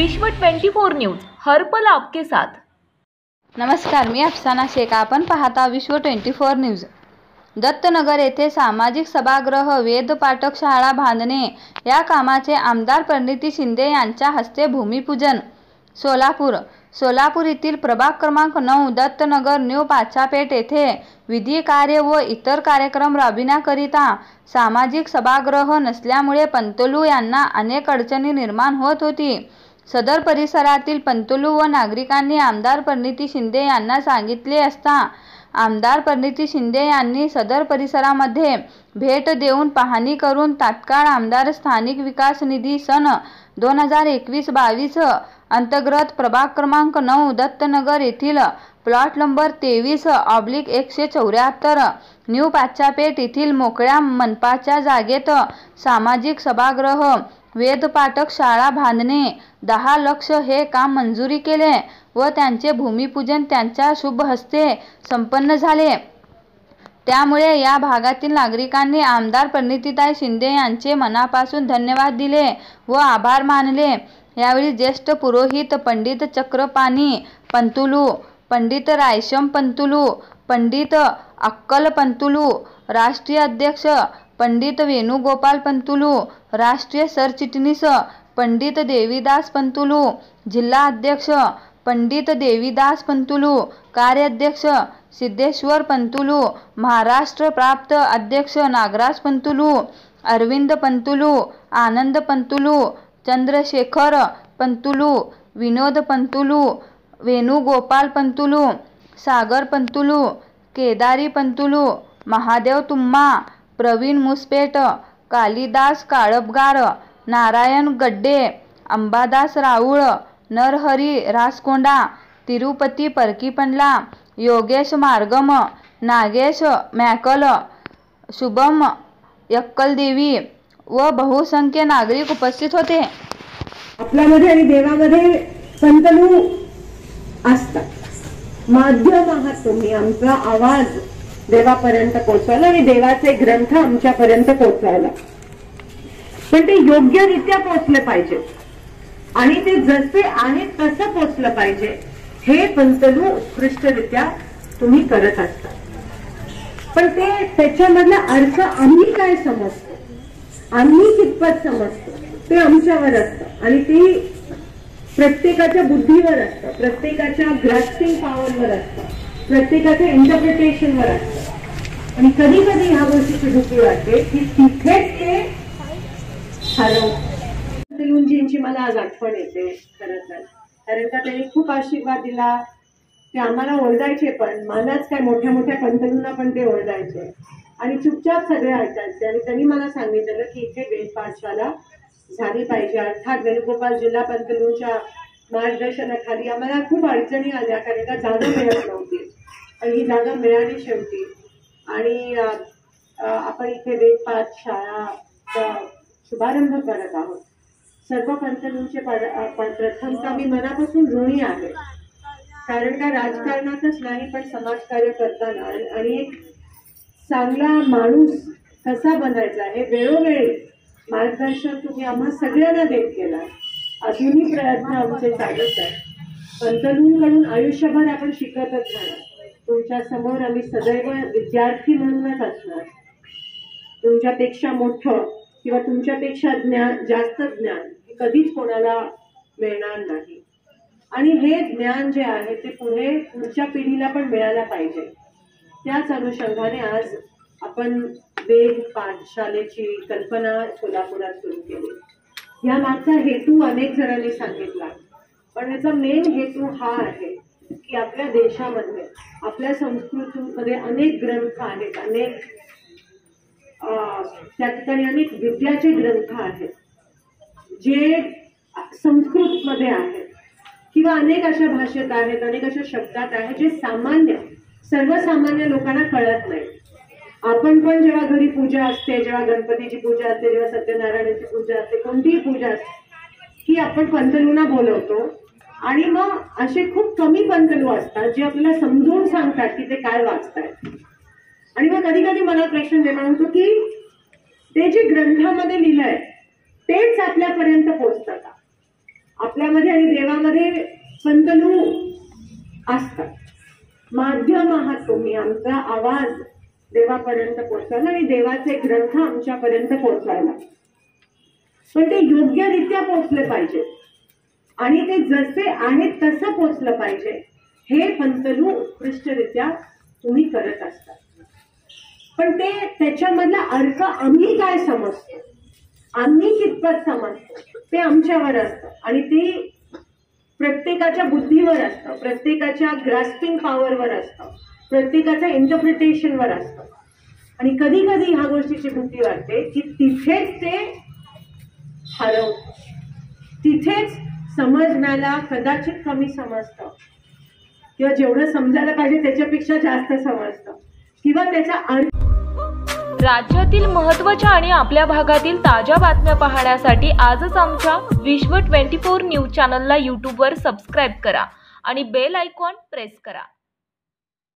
विश्व 24 न्यूज हर्पल आपके साथ. नमस्कार मी अफसाना शेख. आपण पाहता विश्व ट्वेंटी फोर न्यूज. दत्तनगर येथे सामाजिक सभागृह वेद पाठक शाळा बांधणे या कामाचे आमदार परिणिती शिंदे यांच्या हस्ते भूमिपूजन. सोलापूर सोलापूर येथील प्रभाग क्रमांक नऊ दत्तनगर न्यू पाचापेठ येथे विधी कार्य व इतर कार्यक्रम राबविण्याकरिता सामाजिक सभागृह नसल्यामुळे पंतलू यांना अनेक अडचणी निर्माण होत होती. सदर परिसरातील पंतुलू व नागरिकांनी आमदार परिणिती शिंदे यांना सांगितले असता आमदार परिणिती शिंदे यांनी सदर परिसरामध्ये भेट देऊन पाहणी करून तात्काळ आमदार स्थानिक विकास निधी सन दोन हजार एकवीस बावीस अंतर्गत प्रभाग क्रमांक नऊ दत्तनगर येथील प्लॉट नंबर तेवीस ऑब्लिक एकशे चौऱ्याहत्तर न्यू पाचापेठ येथील मोकळ्या मनपाच्या जागेत सामाजिक सभागृह वेदपाठक शाळा बांधणे दहा लक्ष हे काम मंजुरी केले व त्यांचे भूमिपूजन त्यांच्या शुभ हस्ते संपन्न झाले? त्यामुळे या भागातील नागरिकांनी आमदार परिणितीताई शिंदे यांचे मनापासून धन्यवाद दिले व आभार मानले. यावेळी ज्येष्ठ पुरोहित पंडित चक्रपाणी पंतुलू पंडित रायशम पंतुलू पंडित अक्कल पंतुलू राष्ट्रीय अध्यक्ष पंडित वेणुगोपाल पंतुलू राष्ट्रीय सरचिटणीस पंडित देवीदास पंतुलू जिल्हा अध्यक्ष पंडित देवीदास पंतुलू कार्याध्यक्ष सिद्धेश्वर पंतुलू महाराष्ट्र प्राप्त अध्यक्ष नागराज पंतुलू अरविंद पंतुलू आनंद पंतुलू चंद्रशेखर पंतुलू विनोद पंतुलू वेणुगोपाल पंतुलू सागर पंतुलू केदारी पंतुलू महादेव तुम्मा प्रवीण मुसपेट कालिदास काळपगार नारायण गड्डे अंबादास राऊळ नरहरी रासकोंडा तिरुपती परकीपंडला योगेश मार्गम नागेश मॅकल शुभम यक्कलदेवी व बहुसंख्य नागरिक उपस्थित होते. आपल्यामध्ये आणि देवामध्ये संतनू असतात. माध्यम आहात तुम्ही आमचा आवाज देवापर्यंत पोहोचवायला आणि देवाचे ग्रंथ आमच्यापर्यंत पोहोचवायला. पण ते योग्यरित्या पोचले पाहिजे. आणि ते जसे आहेत तसं पोचलं पाहिजे. हे पंतलू उत्कृष्टरित्या तुम्ही करत असता. पण ते त्याच्यामधला अर्थ आम्ही काय समजतो? आम्ही कितपत समजतो? ते आमच्यावर असतं. आणि ते प्रत्येकाच्या बुद्धीवर असतं. प्रत्येकाच्या ग्रास्पिंग पॉवरवर असतं. प्रत्येकाचं इंटरप्रिटेशनवर असतं. आणि कधी कधी ह्या गोष्टीची भीती वाटते की तिथेच ते हरवजींची मला आज आठवण येते खरं तर. कारण का त्यांनी खूप आशीर्वाद दिला. ते आम्हाला ओरडायचे पण. मलाच काय मोठ्या मोठ्या पंतलूंना पण ते ओरडायचे आणि चुपचाप सगळे ऐकायचे. आणि त्यांनी मला सांगितलेलं की इथे वेदपाठशाला झाली पाहिजे. अर्थात वेणुगोपाल जिल्हा पंतलूंच्या मार्गदर्शनाखाली आम्हाला खूप अडचणी आल्या. कारण का जाणं मिळत नव्हतं. ही जागा मिळाली शेवटी. आणि आपण इथे वेदपाठ शाळाचा शुभारंभ करत आहोत. सर्व पंतनूंचे प्रथमता मी मनापासून ऋणी आहे. कारण का राजकारणातच नाही पण समाजकार्य करताना आणि एक चांगला माणूस कसा बनायचा हे वेळोवेळी मार्गदर्शन तुम्ही आम्हा सगळ्यांना देत गेला अजूनही प्रयत्न आमचे चालूच आहे पंतनूंकडून आयुष्यभर आपण शिकतच राहणार. तुमच्यासमोर आम्ही सदैव विद्यार्थी म्हणूनच असणार. तुमच्यापेक्षा मोठं किंवा तुमच्यापेक्षा ज्ञान जास्त ज्ञान हे कधीच कोणाला मिळणार नाही. आणि हे ज्ञान जे आहे ते पुढे पुढच्या पिढीला पण मिळायला पाहिजे. त्याच अनुषंगाने आज आपण वेद पाठशालेची कल्पना सोलापुरात सुरू केली. या मागचा हेतू अनेक जणांनी सांगितला. पण याचा मेन हेतू हा आहे की आपल्या देशामध्ये आपल्या संस्कृतीमध्ये अनेक ग्रंथ आहेत अनेक त्या ठिकाणी अनेक विद्याचे ग्रंथ आहेत जे संस्कृत मध्ये आहेत किंवा अनेक अशा भाषेत आहेत अनेक अशा शब्दात आहेत जे सामान्य सर्वसामान्य लोकांना कळत नाही. आपण पण जेव्हा घरी पूजा असते जेव्हा गणपतीची पूजा असते जेव्हा सत्यनारायणाची पूजा असते कोणतीही पूजा असते की आपण पंचलुना बोलवतो आणि मग असे खूप कमी बंधन असतात जे आपल्याला समजून सांगतात की ते काय वाचतायत. आणि मग कधी कधी मला प्रश्न निर्माण होतो की ते जे ग्रंथामध्ये लिहिलंय तेच आपल्यापर्यंत पोचतात आपल्यामध्ये आणि देवामध्ये संतलू असतात. माध्यम आहात तुम्ही आमचा आवाज देवापर्यंत पोहोचवायला आणि देवाचे ग्रंथ आमच्यापर्यंत पोहोचवायला. पण ते योग्यरित्या पोहोचले पाहिजेत. आणि ते जसे आहेत तसं पोचलं पाहिजे. हे पंतनू उत्कृष्टरित्या तुम्ही करत असता पण ते त्याच्यामधला अर्थ आम्ही काय समजतो? आम्ही कितपत समजतो? ते आमच्यावर असतं. आणि ते प्रत्येकाच्या बुद्धीवर असतं. प्रत्येकाच्या ग्रास्पिंग पॉवरवर असतं. प्रत्येकाच्या इंटरप्रिटेशनवर असतं. आणि कधी कधी ह्या गोष्टीची भीती वाटते की तिथेच ते हरवतं. तिथेच समजण्याला कदाचित कमी समजतं. किंवा जेवढं समजायला पाहिजे त्याच्यापेक्षा जास्त समजतं. किंवा त्याचा अर्थ राज्यातील महत्त्वाच्या आणि आपल्या भागातील ताज्या बातम्या पाहण्यासाठी आजच आमच्या विश्व ट्वेंटी फोर न्यूज चॅनलला यूट्यूबवर सबस्क्राईब करा आणि बेल आयकॉन प्रेस करा.